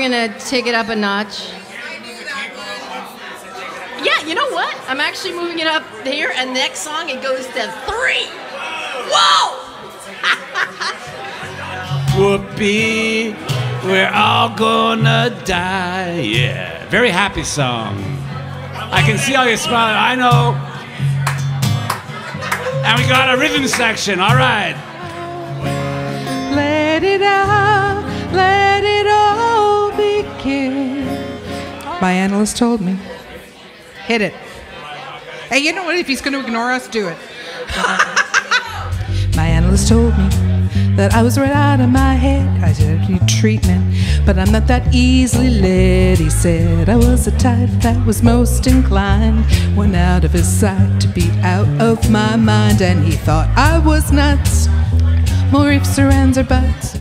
gonna take it up a notch. Yeah, you know what? I'm actually moving it up here, and the next song it goes to three. Whoa! Whoopee, we're all gonna die. Yeah, very happy song. I can see all you smiling. I know. And we got a rhythm section. All right. Let it out, My analyst told me. Hit it. Hey, you know what? If he's going to ignore us, do it. My analyst told me that I was right out of my head. I said, need treatment, but I'm not that easily led. He said I was the type that was most inclined, one out of his sight to be out of my mind. And he thought I was nuts, more ifs or ands or buts.